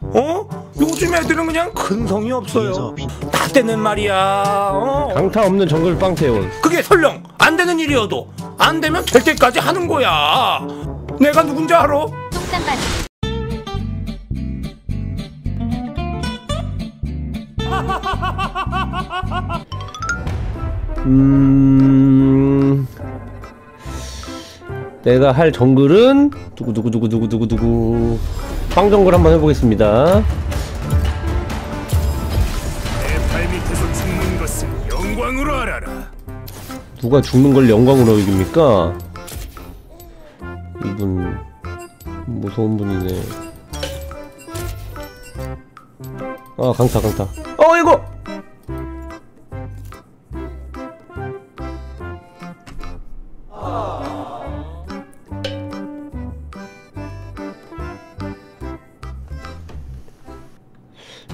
어? 요즘 애들은 그냥 근성이 없어요. 다 때는 말이야. 어? 강타 없는 정글 빵태온 그게 설령 안 되는 일이어도 안 되면 될 때까지 하는 거야. 내가 누군지 알아? 똥쌍바지 음... 내가 할 정글은 두구두구두구두구두구두구. 빵정글 한번 해보겠습니다. 누가 죽는 걸 영광으로 여깁니까? 이분 무서운 분이네. 아 강타 강타. 어 이거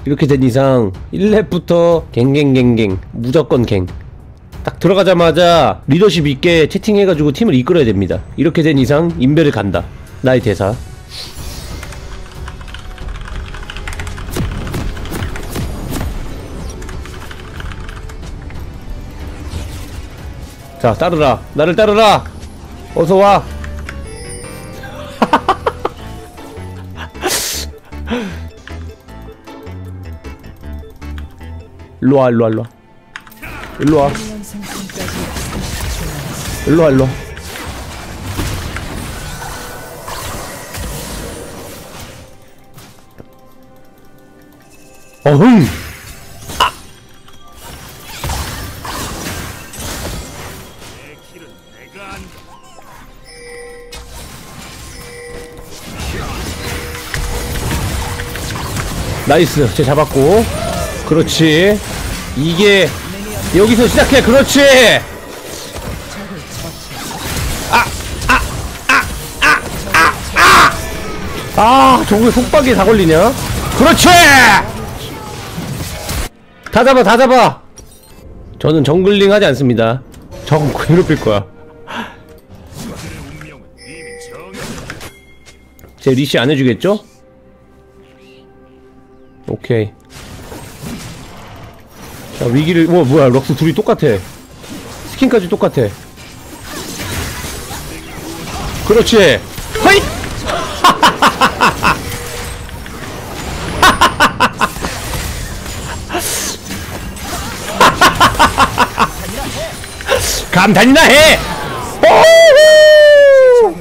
이렇게 된 이상 1렙부터 갱갱갱갱 무조건 갱 딱 들어가자마자 리더십 있게 채팅해가지고 팀을 이끌어야 됩니다. 이렇게 된 이상 인베를 간다. 나의 대사. 자, 따르라. 나를 따르라. 어서 와. 일로 와, 일로 와, 일로 와. 일로 와. 일로 와, 일로 와. 어흥! 안다. Nice. 쟤 잡았고. 그렇지. 이게 여기서 시작해. 그렇지. 아, 아, 아, 아, 아, 아. 아, 저거 속박에 다 걸리냐? 그렇지. 다 잡아, 다 잡아. 저는 jungling 하지 않습니다. 정 괴롭힐 거야. 제 leash 안 해주겠죠? 오케이. 자, 위기를, 뭐, 뭐야, 럭스 둘이 똑같아. 스킨까지 똑같아. 그렇지! 허잇! 감탄이나 해! 오호!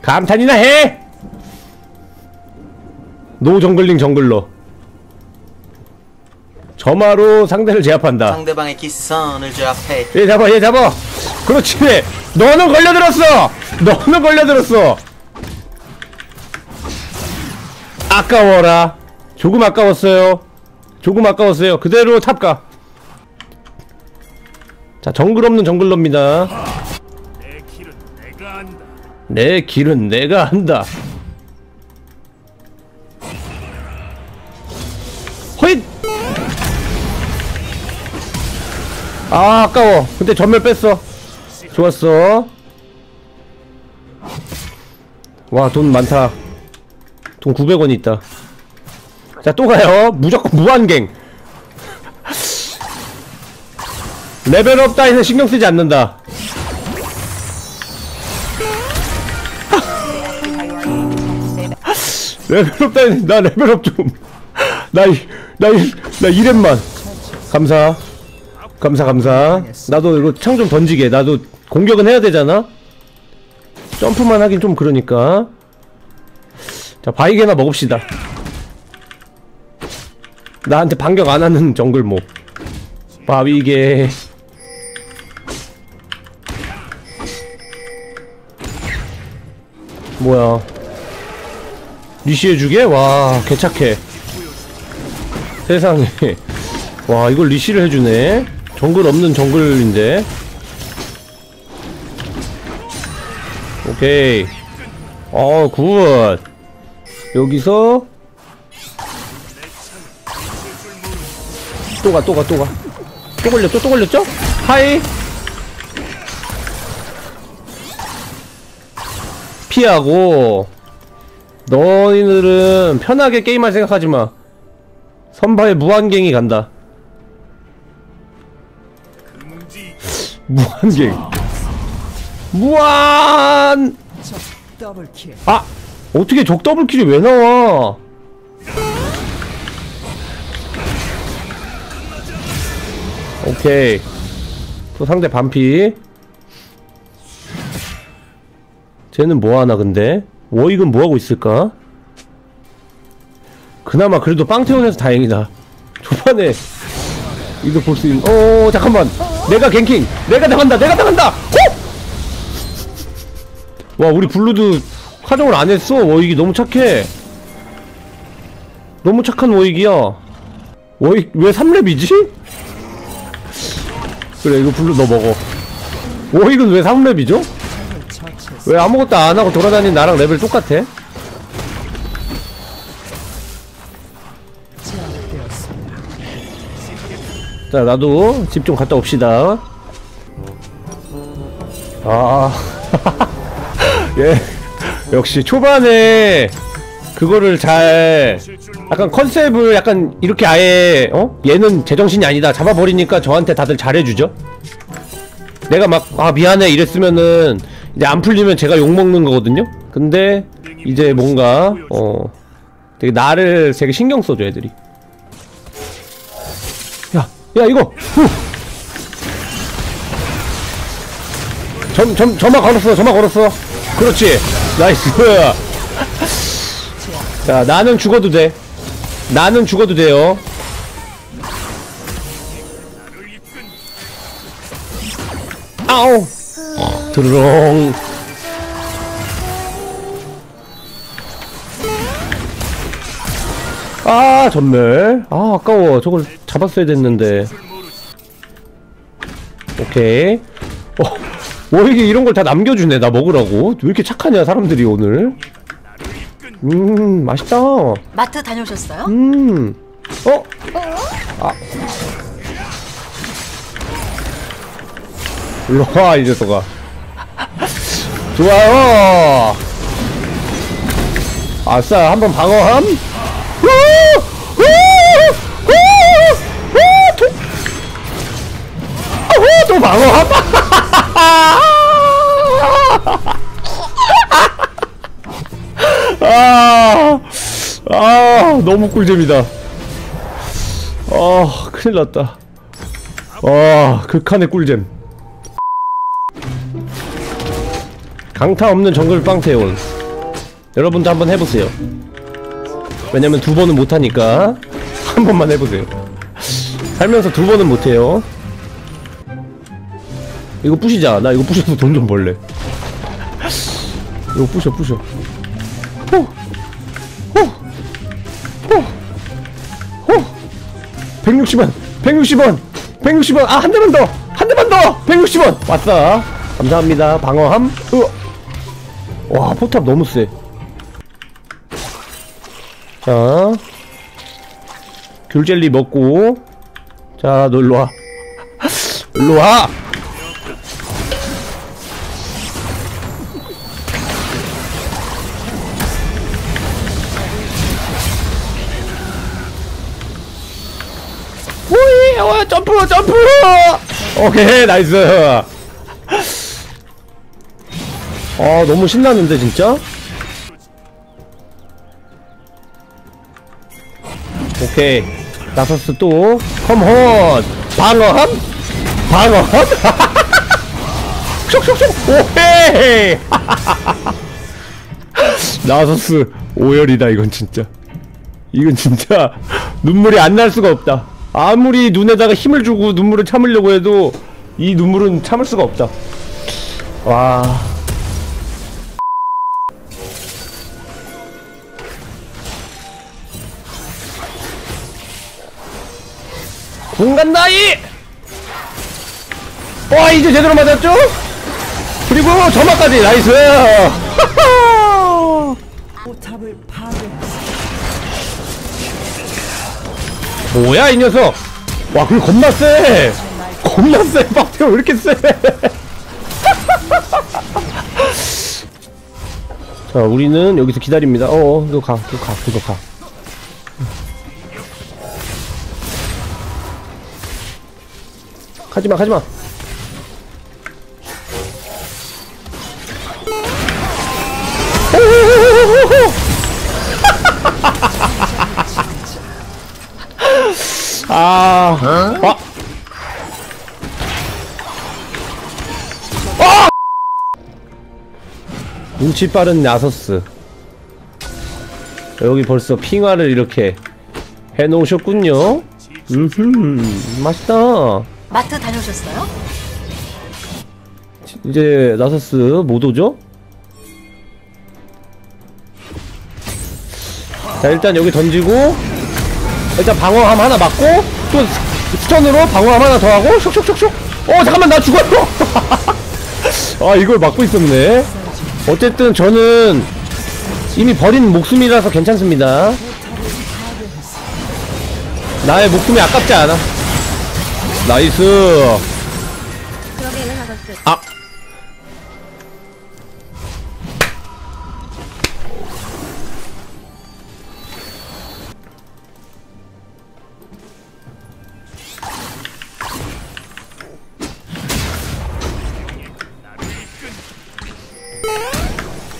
감탄이나 해! No jungling jungler 점화로 상대를 제압한다. 상대방의 기선을 제압해. 얘 잡아 얘 잡아. 그렇지. 너는 걸려들었어. 너는 걸려들었어. 아까워라. 조금 아까웠어요. 조금 아까웠어요. 그대로 top 가. 자 정글 없는 정글러입니다. 내 길은 내가 안다. 내 길은 내가 한다. 아, 아까워. 근데 전멸 뺐어. 좋았어. 와, 돈 많다. 돈 900원 있다. 자, 또 가요. 무조건 무한갱. Level up 따위는 신경 쓰지 않는다. Level up 따위 나 level up 좀. 나, 이- 나, 이- 나 2렙만. 감사. 감사, 감사. 나도 이거 창 좀 던지게. 나도 공격은 해야 되잖아? 점프만 하긴 좀 그러니까. 자, 바위게나 먹읍시다. 나한테 반격 안 하는 정글mob. 바위게. 뭐야. Leash해주게? 와, 개착해. 세상에. 와, 이걸 leash를 해주네. 정글 없는 정글인데. 오케이. 어, good. 여기서. 또 가, 또 가, 또 가. 또 걸렸죠? 또 걸렸죠? 하이. 피하고. 너희들은 편하게 게임할 생각하지 마. 선바에 무한갱이 간다. 무한갱. 무한. 아 어떻게 적 더블킬이 왜 나와? 오케이. 또 상대 반피. 쟤는 뭐 하나 근데? 워익은 뭐 하고 있을까? 그나마 그래도 빵태원에서 다행이다. 초반에 이거 볼 수 있는. 어 잠깐만. 내가 ganking. 내가 당한다. 내가 당한다. 호! 와 우리 blue도 화정을 안 했어. 워윅이 너무 착해. 너무 착한 워윅이야. 워윅 왜 3렙이지? 그래 이거 blue 너 먹어. 워윅은 왜 3렙이죠? 왜 아무것도 안 하고 돌아다니는 나랑 레벨 똑같아? 자 나도 집 좀 갔다 옵시다. 아. 예. 역시 초반에 그거를 잘 약간 컨셉을 약간 이렇게 아예 어? 얘는 제정신이 아니다. 잡아버리니까 저한테 다들 잘해주죠. 내가 막 아 미안해. 이랬으면은 이제 안 풀리면 제가 욕먹는 거거든요. 근데 이제 뭔가 어 되게 나를 되게 신경 써줘 애들이 야, 야 이거. 후. 점, 점, 점화 걸었어 점화 걸었어. 그렇지. Nice. 자 나는 죽어도 돼. 나는 죽어도 돼요. 아우 드르렁. 아 전멸 아 아까워. 저걸 잡았어야 됐는데. 오케이. 어 워익이 이런 걸 다 남겨주네 나 먹으라고. 왜 이렇게 착하냐 사람들이 오늘. 음 맛있다. 마트 다녀오셨어요? 음. 어? 아. 일로와 이 녀석아. 좋아요. 아싸 한번 방어함 너무 꿀잼이다. 아 큰일 났다. 아 극한의 꿀잼. 강타 없는 정글 빵태온 여러분도 한번 해보세요. 왜냐면 두 번은 못하니까 한 번만 해보세요. 살면서 두 번은 못해요. 이거 부시자. 나 이거 부셔서 돈 좀 벌래. 이거 부셔 부셔. 호! 호! 160원 160원 160원. 아 한 대만 더 한 대만 더. 160원. 왔어. 감사합니다. 방어함. 으. 와 포탑 너무 세. 자, 귤젤리 먹고, 자, 너 일로와. 일로와! 점프! 점프! 오케이, nice! 아, 너무 신나는데, 진짜? 오케이 나서스 또 come on 방어함 방어함 쇽쇽쇽 오케이 나서스 오열이다 이건 진짜 이건 진짜 눈물이 안 날 수가 없다 아무리 눈에다가 힘을 주고 눈물을 참으려고 해도 이 눈물은 참을 수가 없다 와 공간 나이! 와 이제 제대로 맞았죠? 그리고 점화까지 nice! 뭐야 이 녀석! 와 그거 겁나 세! 겁나 세! 박태가 왜 이렇게 세! 자 자, 우리는 여기서 기다립니다. 어, 너 가, 너 가, 너 가. 가지마, 가지마. 눈치 빠른 나서스. 여기 벌써 핑화를 이렇게 해놓으셨군요. 음흠 맛있다. 마트 다녀오셨어요? 이제 나서스 못 오죠? 자 일단 여기 던지고 일단 방어함 하나 맞고 또 스- 스턴으로 방어함 하나 더 하고 슉슉슉슉 어 잠깐만 나 죽었어! 아 이걸 막고 있었네 어쨌든 저는 이미 버린 목숨이라서 괜찮습니다. 나의 목숨이 아깝지 않아. 나이스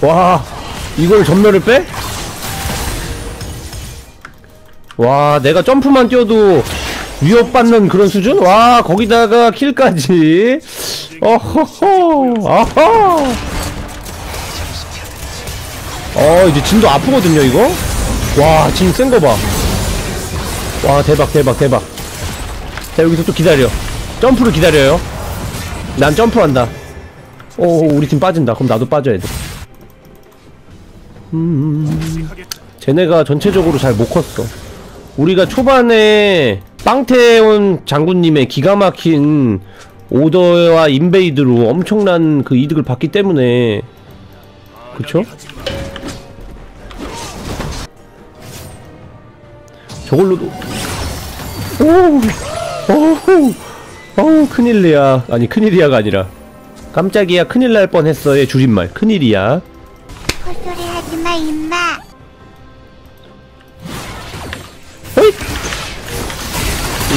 와 이걸 전멸을 빼? 와 내가 점프만 뛰어도 위협받는 그런 수준? 와 거기다가 킬까지. 어허허 아하. 어 이제 진도 아프거든요 이거? 와진 센 거 봐. 와 대박 대박 대박. 자 여기서 또 기다려. 점프를 기다려요. 난 점프한다. 오 우리 팀 빠진다. 그럼 나도 빠져야 돼 음, 쟤네가 전체적으로 잘 못 컸어. 우리가 초반에 빵태온 장군님의 기가 막힌 오더와 인베이드로 엄청난 그 이득을 봤기 때문에. 그쵸? 저걸로도. 오우 어우 큰일이야. 아니 큰일이야가 아니라. 깜짝이야. 큰일 날 뻔했어의 줄임말. 큰일이야 하지마 임마 어이!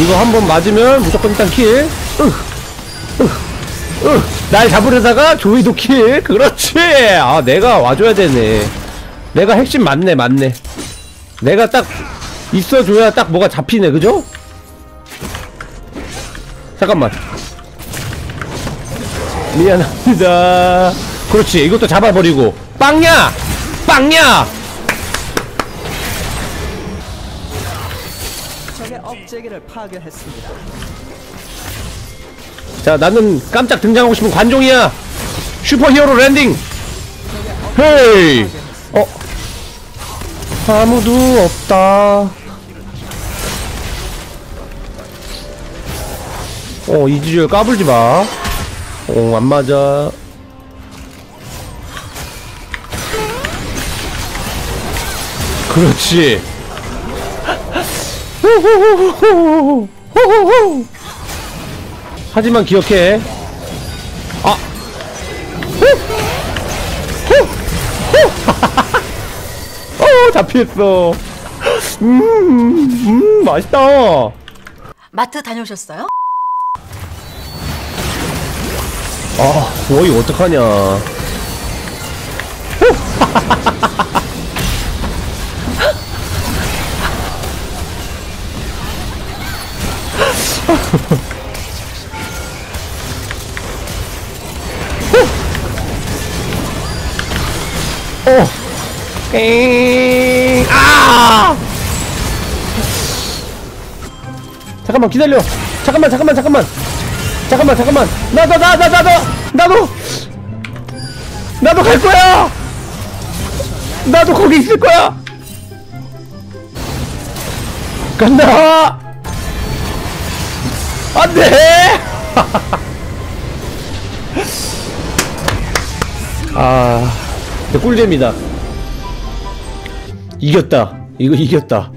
이거 한 번 맞으면 무조건 일단 kill. 으, 으, 으. 날 잡으려다가 조이도 kill. 그렇지. 아 내가 와줘야 되네. 내가 핵심 맞네 맞네. 내가 딱 있어줘야 딱 뭐가 잡히네 그죠? 잠깐만. 미안합니다. 그렇지. 이것도 잡아버리고. 빵야! 빵야! 적의 억제기를 파괴했습니다. 자 나는 깜짝 등장하고 싶은 관종이야! superhero landing! 헤이! 어? 아무도 없다. 어 이지열 까불지 마 어 안 맞아 그렇지. 하지만 기억해. 아. 어, 잡혔어. 음, 음, 맛있다. 마트 다녀오셨어요? 아, 뭐, 어이 어떡하냐. 어. 엥. 아! 잠깐만 기다려. 잠깐만 잠깐만 잠깐만. 잠깐만 잠깐만. 나도 나나나나 나도 나도 갈 거야. 나도 거기 있을 거야. 간다. 안돼. 아. 꿀잼이다. 이겼다. 이거 이겼다.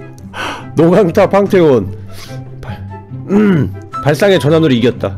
노강타. 발, 음, 발상의 전환으로 이겼다.